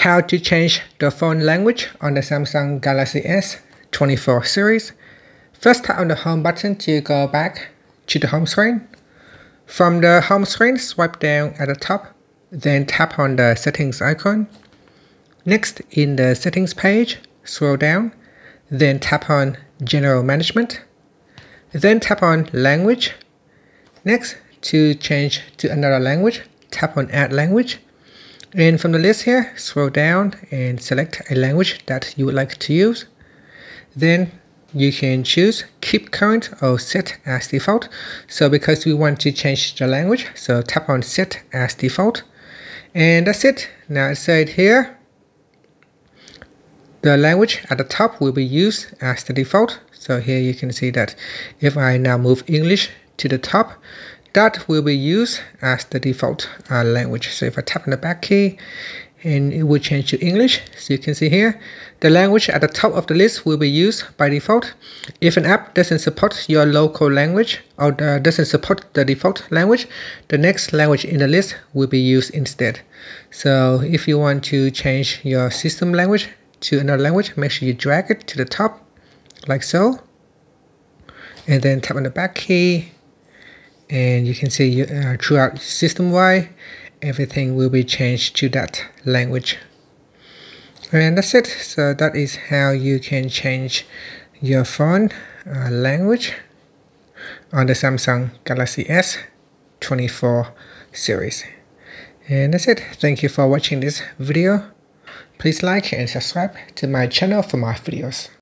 how to change the phone language on the Samsung Galaxy S24 series. First tap on the home button to go back to the home screen. From the home screen, swipe down at the top, then tap on the settings icon. Next, in the settings page, scroll down, then tap on general management. Then tap on language. Next, to change to another language, tap on add language. And from the list here, scroll down and select a language that you would like to use. Then you can choose keep current or set as default. So because we want to change the language, so tap on set as default. And that's it. Now it said here, the language at the top will be used as the default. So here you can see that if I now move English to the top, that will be used as the default uh, language. So if I tap on the back key and it will change to English. So you can see here, the language at the top of the list will be used by default. If an app doesn't support your local language or doesn't support the default language, the next language in the list will be used instead. So if you want to change your system language to another language, make sure you drag it to the top like so. And then tap on the back key and you can see uh, throughout system-wide everything will be changed to that language. And that's it. So that is how you can change your phone uh, language on the Samsung Galaxy S24 series. And that's it. Thank you for watching this video. Please like and subscribe to my channel for more videos